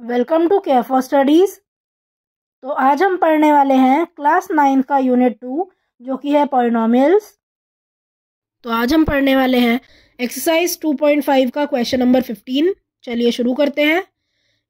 Welcome to care for studies. तो आज हम पढ़ने वाले हैं क्लास नाइन का यूनिट टू, जो कि है पॉलिनोमियल्स। तो आज हम पढ़ने वाले हैं एक्सरसाइज 2.5 का क्वेश्चन नंबर 15 चलिए शुरू करते हैं।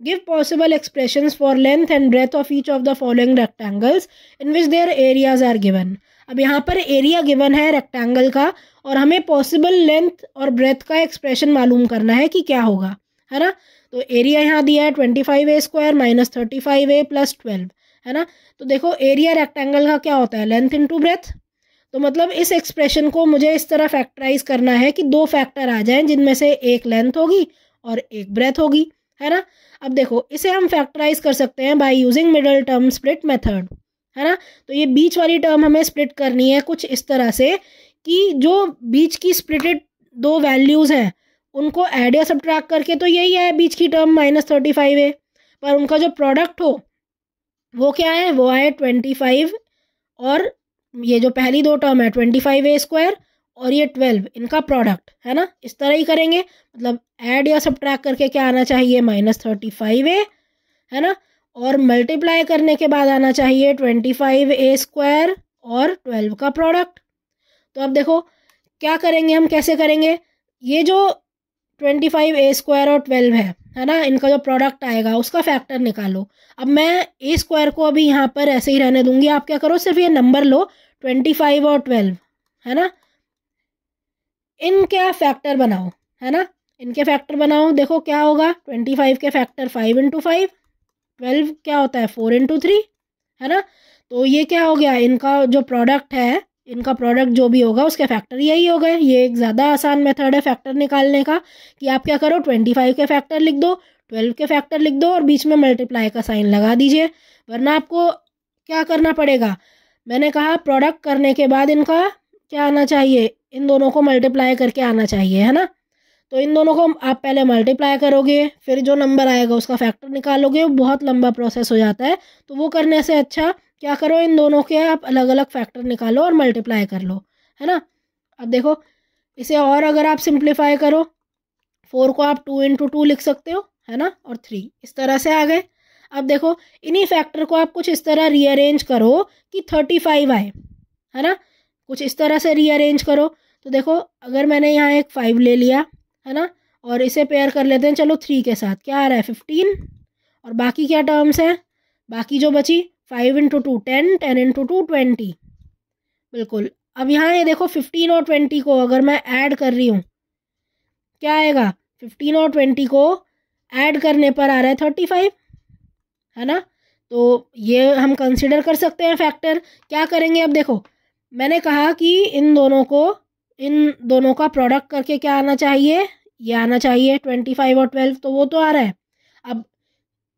Give possible expression for length and breadth of each of the following rectangles in which their areas are given अब यहाँ पर एरिया गिवन है रेक्टेंगल का, और हमें पॉसिबल लेंथ और ब्रेथ का एक्सप्रेशन मालूम करना है कि क्या होगा। है ना? तो एरिया यहाँ दिया है twenty five a square minus thirty five a plus twelve है ना? तो देखो एरिया रेक्टेंगल का क्या होता है? लेंथ इनटू ब्रेथ तो मतलब इस एक्सप्रेशन को मुझे इस तरह फैक्टराइज करना है कि दो फैक्टर आ जाएँ, जिनमें से एक लेंथ होगी और एक ब्रेथ होगी, है ना? अब देखो, इसे हम फैक्टराइज कर सकते हैं by using middle term split method है ना? तो ये बीच वाली टर्म हमें स्प्लिट करनी है कुछ इस तरह से कि जो बीच की स्प्लिटेड दो वैल्यूज़ हैं उनको ऐड या सब्ट्रैक्ट करके तो यही है, बीच की टर्म माइनस थर्टी फाइव है। पर उनका जो प्रोडक्ट हो, वो क्या है? वो आए ट्वेंटी फाइव और ये जो पहली दो टर्म है ट्वेंटी फाइव ए स्क्वायर और ये ट्वेल्व इनका प्रोडक्ट है ना? इस तरह ही करेंगे। मतलब ऐड या सब करके क्या आना चाहिए? माइनस थर्टी फाइव ए है ना? और मल्टीप्लाई करने के बाद आना चाहिए ट्वेंटी फाइव ए स्क्वायर और ट्वेल्व का प्रोडक्ट तो अब देखो, क्या करेंगे हम? कैसे करेंगे? ये जो ट्वेंटी फाइव ए स्क्वायर और ट्वेल्व है है ना? इनका जो प्रोडक्ट आएगा, उसका फैक्टर निकालो। अब मैं ए स्क्वायर को अभी यहाँ पर ऐसे ही रहने दूँगी। आप क्या करो, सिर्फ़ ये नंबर लो ट्वेंटी फाइव और ट्वेल्व है ना? इनके फैक्टर बनाओ, है ना? इनके फैक्टर बनाओ, देखो क्या होगा। ट्वेंटी फाइव के factor five into five twelve क्या होता है? फोर इंटू थ्री है ना? तो ये क्या हो गया? इनका जो प्रोडक्ट है इनका प्रोडक्ट जो भी होगा, उसके फैक्टर यही हो गए। ये एक ज़्यादा आसान मेथड है फैक्टर निकालने का कि आप क्या करो ट्वेंटी फाइव के फैक्टर लिख दो ट्वेल्व के फैक्टर लिख दो और बीच में मल्टीप्लाई का साइन लगा दीजिए। वरना आपको क्या करना पड़ेगा? मैंने कहा प्रोडक्ट करने के बाद इनका क्या आना चाहिए? इन दोनों को मल्टीप्लाई करके आना चाहिए, है ना? तो इन दोनों को आप पहले मल्टीप्लाई करोगे, फिर जो नंबर आएगा उसका फैक्टर निकालोगे बहुत लंबा प्रोसेस हो जाता है। तो वो करने से अच्छा क्या करो इन दोनों के आप अलग अलग फैक्टर निकालो और मल्टीप्लाई कर लो, है ना? अब देखो, इसे और अगर आप सिंप्लीफाई करो फोर को आप टू इंटू टू लिख सकते हो, है ना? और थ्री इस तरह से आ गए अब देखो, इन्हीं फैक्टर को आप कुछ इस तरह रीअरेंज करो कि थर्टी फाइव आए, है ना? कुछ इस तरह से रीअरेंज करो। तो देखो, अगर मैंने यहाँ एक फाइव ले लिया, है ना? और इसे पेयर कर लेते हैं, चलो थ्री के साथ। क्या आ रहा है? फिफ्टीन और बाकी क्या टर्म्स हैं? बाकी जो बची five into two ten ten into two twenty बिल्कुल। अब यहाँ ये देखो फिफ्टीन और ट्वेंटी को अगर मैं ऐड कर रही हूँ, क्या आएगा? फिफ्टीन और ट्वेंटी को ऐड करने पर आ रहा है थर्टी फाइव है ना? तो ये हम कंसिडर कर सकते हैं फैक्टर क्या करेंगे अब देखो, मैंने कहा कि इन दोनों को, इन दोनों का प्रोडक्ट करके क्या आना चाहिए? ये आना चाहिए ट्वेंटी फाइव और ट्वेल्व तो वो तो आ रहा है। अब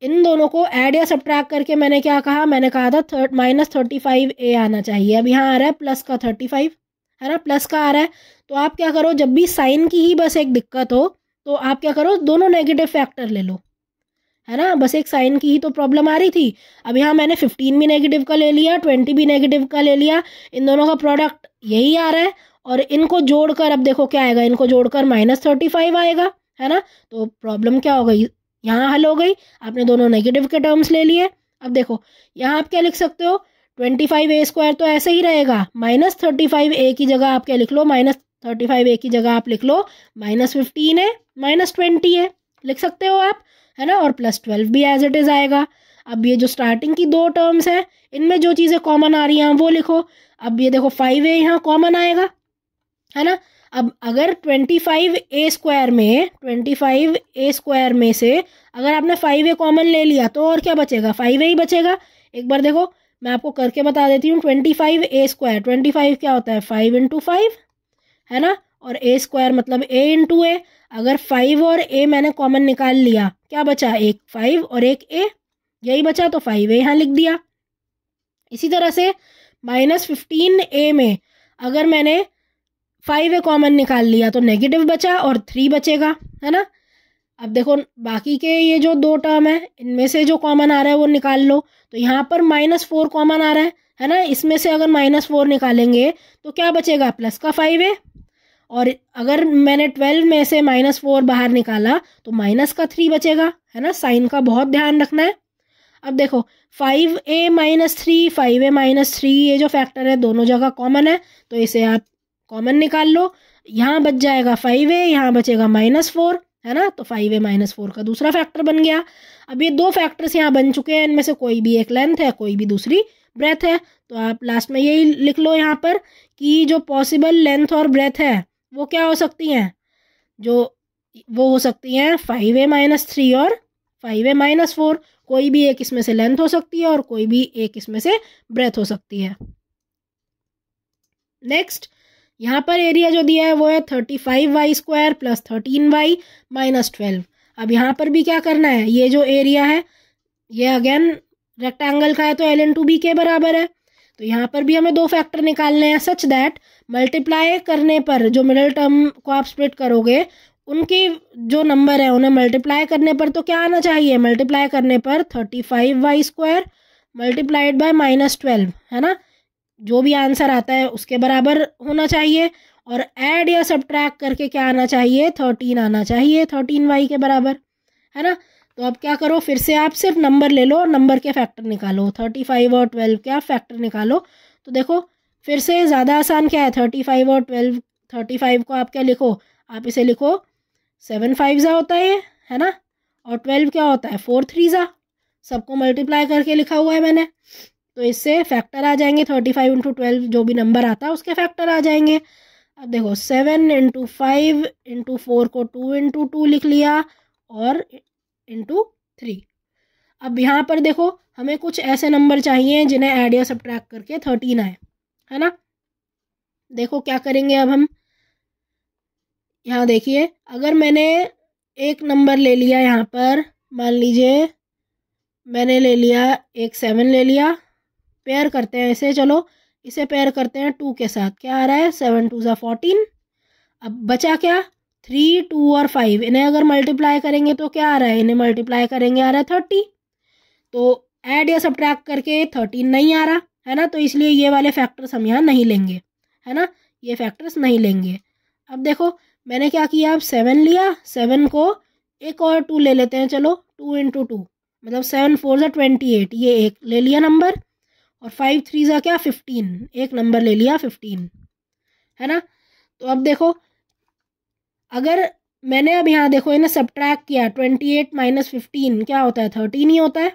इन दोनों को ऐड या सब्ट्रैक्ट करके मैंने क्या कहा? मैंने कहा था third minus thirty five a आना चाहिए। अब यहाँ आ रहा है प्लस का थर्टी फाइव है ना? प्लस का आ रहा है। तो आप क्या करो? जब भी साइन की ही बस एक दिक्कत हो तो आप क्या करो? दोनों नेगेटिव फैक्टर ले लो, है ना? बस एक साइन की ही तो प्रॉब्लम आ रही थी। अब यहाँ मैंने फिफ्टीन भी नेगेटिव का ले लिया ट्वेंटी भी नेगेटिव का ले लिया। इन दोनों का प्रोडक्ट यही आ रहा है। और इनको जोड़कर, अब देखो क्या आएगा? इनको जोड़कर माइनस थर्टी फाइव आएगा, है ना? तो प्रॉब्लम क्या हो गई? यहाँ हल हो गई। आपने दोनों नेगेटिव के टर्म्स ले लिए। अब देखो, यहाँ आप क्या लिख सकते हो? ट्वेंटी फाइव ए स्क्वायर तो ऐसे ही रहेगा। माइनस थर्टी फाइव ए की जगह आप क्या लिख लो? माइनस थर्टी फाइव ए की जगह आप लिख लो। माइनस फिफ्टीन है माइनस ट्वेंटी है। लिख सकते हो आप, है ना? और प्लस ट्वेल्व भी एज इट इज़ आएगा। अब ये जो स्टार्टिंग की दो टर्म्स हैं, इनमें जो चीज़ें कॉमन आ रही हैं, वो लिखो। अब ये देखो फाइव ए यहाँ कॉमन आएगा, है ना? अब अगर ट्वेंटी फाइव ए स्क्वायर में ट्वेंटी फाइव ए स्क्वायर में से अगर आपने फाइव ए कॉमन ले लिया तो और क्या बचेगा? फाइव ए ही बचेगा। एक बार देखो, मैं आपको करके बता देती हूँ twenty five a square twenty five क्या होता है? फाइव इंटू फाइव है ना? और ए स्क्वायर मतलब ए इंटू ए अगर फाइव और ए मैंने कॉमन निकाल लिया, क्या बचा? एक फाइव और एक ए यही बचा तो फाइव ए यहाँ लिख दिया। इसी तरह से माइनस फिफ्टीन ए में अगर मैंने फाइव ए कॉमन निकाल लिया तो नेगेटिव बचा और थ्री बचेगा, है ना? अब देखो, बाकी के ये जो दो टर्म है, इनमें से जो कॉमन आ रहा है वो निकाल लो। तो यहाँ पर माइनस फोर कॉमन आ रहा है है ना? इसमें से अगर माइनस फोर निकालेंगे तो क्या बचेगा? प्लस का फाइव है। और अगर मैंने ट्वेल्व में से माइनस फोर बाहर निकाला तो माइनस का थ्री बचेगा, है ना? साइन का बहुत ध्यान रखना है। अब देखो five a minus three five a minus three ये जो फैक्टर है, दोनों जगह कॉमन है तो इसे आप कॉमन निकाल लो। यहाँ बच जाएगा फाइव ए यहाँ बचेगा माइनस फोर है ना? तो फाइव ए माइनस फोर का दूसरा फैक्टर बन गया। अब ये दो फैक्टर्स यहाँ बन चुके हैं। इनमें से कोई भी एक लेंथ है, कोई भी दूसरी ब्रेथ है। तो आप लास्ट में यही लिख लो यहाँ पर कि जो पॉसिबल लेंथ और ब्रेथ है, वो क्या हो सकती हैं? जो वो हो सकती हैं फाइव ए माइनस थ्री और फाइव ए माइनस फोर कोई भी एक इसमें से लेंथ हो सकती है और कोई भी एक इसमें से ब्रेथ हो सकती है। नेक्स्ट यहाँ पर एरिया जो दिया है वो है thirty five y square plus thirteen y minus twelve अब यहाँ पर भी क्या करना है? ये जो एरिया है, ये अगेन रेक्टेंगल का है तो एल एन टू बी के बराबर है। तो यहाँ पर भी हमें दो फैक्टर निकालने हैं सच दैट मल्टीप्लाई करने पर जो मिडल टर्म को आप स्प्लिट करोगे, उनकी जो नंबर है, उन्हें मल्टीप्लाई करने पर तो क्या आना चाहिए? मल्टीप्लाई करने पर thirty five y square multiplied by minus twelve है ना? जो भी आंसर आता है उसके बराबर होना चाहिए और ऐड या सब्ट्रैक्ट करके क्या आना चाहिए? थर्टीन आना चाहिए थर्टीन वाई के बराबर, है ना? तो अब क्या करो? फिर से आप सिर्फ़ नंबर ले लो और नंबर के फैक्टर निकालो। थर्टी फाइव और ट्वेल्व के आप फैक्टर निकालो? तो देखो, फिर से ज़्यादा आसान क्या है? थर्टी फाइव और ट्वेल्व थर्टी फाइव को आप क्या लिखो? आप इसे लिखो सेवन फाइव ज़ा होता है है ना? और ट्वेल्व क्या होता है? फोर थ्री ज़ा। सबको मल्टीप्लाई करके लिखा हुआ है मैंने। तो इससे फैक्टर आ जाएँगे थर्टी फाइव इंटू ट्वेल्व जो भी नंबर आता है, उसके फैक्टर आ जाएँगे। अब देखो seven into five into four को टू इंटू टू लिख लिया और इंटू थ्री अब यहाँ पर देखो, हमें कुछ ऐसे नंबर चाहिए जिन्हें ऐड या सब्ट्रैक्ट करके थर्टीन आए, है ना? देखो क्या करेंगे अब हम। यहाँ देखिए, अगर मैंने एक नंबर ले लिया यहाँ पर, मान लीजिए, मैंने ले लिया, एक सेवन ले लिया पेयर करते हैं इसे, चलो, इसे पेयर करते हैं टू के साथ। क्या आ रहा है? सेवन टू ज़ा फोर्टीन अब बचा क्या? थ्री टू और फाइव इन्हें अगर मल्टीप्लाई करेंगे तो क्या आ रहा है? इन्हें मल्टीप्लाई करेंगे, आ रहा है थर्टी तो ऐड या सब्ट्रैक्ट करके थर्टीन नहीं आ रहा, है ना? तो इसलिए ये वाले फैक्टर्स हम यहाँ नहीं लेंगे, है ना? ये फैक्टर्स नहीं लेंगे। अब देखो, मैंने क्या किया? अब सेवन लिया। सेवन को एक और टू ले लेते हैं, चलो टू इंटू टू मतलब सेवन फोर ज़ा ट्वेंटी एट ये एक ले लिया नंबर और फाइव थ्री ज़ा क्या? फिफ्टीन एक नंबर ले लिया फिफ्टीन है ना? तो अब देखो, अगर मैंने अब यहाँ देखो, इन्हें सब्ट्रैक्ट किया ट्वेंटी एट माइनस फिफ्टीन क्या होता है? थर्टीन ही होता है।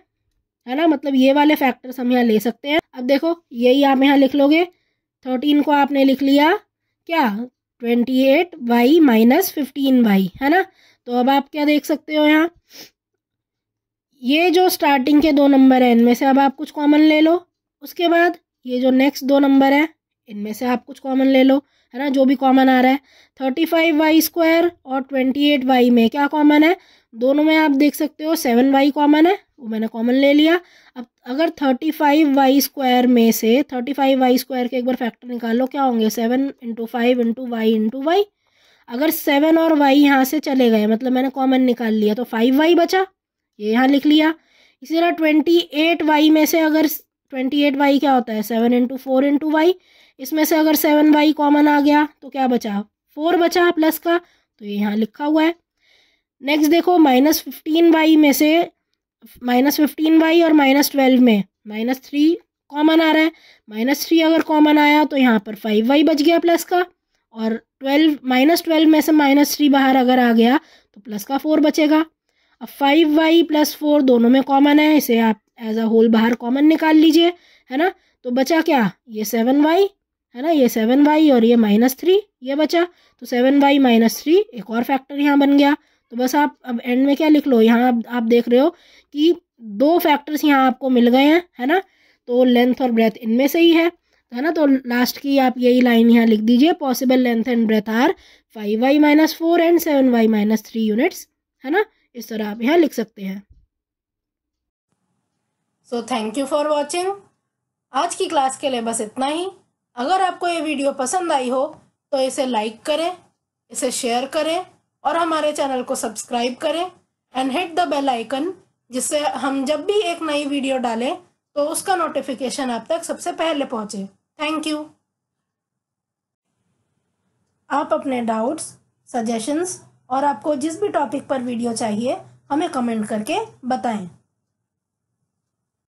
है ना? मतलब ये वाले फैक्टर्स हम यहाँ ले सकते हैं। अब देखो, यही आप यहाँ लिख लोगे। थर्टीन को आपने लिख लिया, क्या? Twenty eight y minus fifteen y है ना? तो अब आप क्या देख सकते हो यहाँ? ये जो स्टार्टिंग के दो नंबर है, इनमें से अब आप कुछ कॉमन ले लो। उसके बाद ये जो नेक्स्ट दो नंबर है, इनमें से आप कुछ कॉमन ले लो, है ना? जो भी कॉमन आ रहा है। थर्टी फाइव वाई स्क्वायर और ट्वेंटी एट वाई में क्या कॉमन है? दोनों में आप देख सकते हो सेवन वाई कॉमन है, वो मैंने कॉमन ले लिया। अब अगर थर्टी फाइव वाई स्क्वायर में से थर्टी फाइव वाई स्क्वायर के एक बार फैक्टर निकालो क्या होंगे? Seven into five into y into y अगर सेवन और वाई यहाँ से चले गए मतलब मैंने कॉमन निकाल लिया तो फाइव वाई बचा। ये यहाँ लिख लिया। इसी तरह ट्वेंटी एट वाई में से अगर ट्वेंटी एट वाई क्या होता है? Seven into four into y इसमें से अगर सेवन वाई कॉमन आ गया तो क्या बचा? फोर बचा प्लस का तो ये यहाँ लिखा हुआ है। नेक्स्ट देखो माइनस फिफ्टीन वाई में से माइनस फिफ्टीन वाई और माइनस ट्वेल्व में माइनस थ्री कॉमन आ रहा है। माइनस थ्री अगर कॉमन आया तो यहाँ पर फाइव वाई बच गया प्लस का। और ट्वेल्व माइनस ट्वेल्व में से माइनस थ्री बाहर अगर आ गया तो प्लस का फोर बचेगा। अब फाइव वाई प्लस फोर दोनों में कॉमन है, इसे आप एज अ होल बाहर कॉमन निकाल लीजिए है ना? तो बचा क्या? ये सेवन वाई है ना? ये सेवन वाई और ये माइनस थ्री ये बचा। तो सेवन वाई माइनस थ्री एक और फैक्टर यहाँ बन गया। तो बस आप अब एंड में क्या लिख लो? यहाँ आप, आप देख रहे हो कि दो फैक्टर्स यहाँ आपको मिल गए हैं है ना? तो लेंथ और ब्रेथ इनमें से ही है है ना? तो लास्ट की आप यही लाइन यहाँ लिख दीजिए possible length and breadth are five y minus four and seven y minus three units है ना? इस तरह आप यहाँ लिख सकते हैं। So thank you for watching आज की क्लास के लिए बस इतना ही। अगर आपको ये वीडियो पसंद आई हो तो इसे लाइक करें, इसे शेयर करें, और हमारे चैनल को सब्सक्राइब करें and hit the bell icon जिससे हम जब भी एक नई वीडियो डालें तो उसका नोटिफिकेशन आप तक सबसे पहले पहुँचे। थैंक यू आप अपने डाउट्स सजेशंस और आपको जिस भी टॉपिक पर वीडियो चाहिए, हमें कमेंट करके बताएँ।